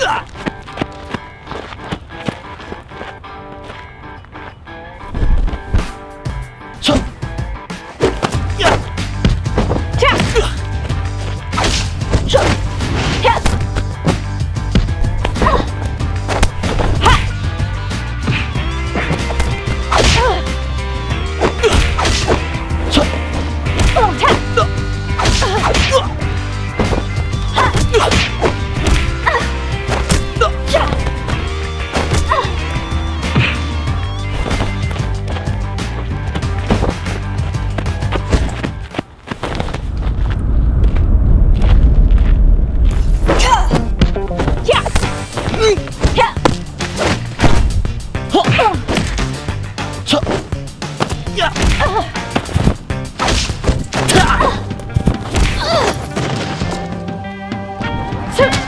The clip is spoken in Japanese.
Ah! 操呀。啊。啊。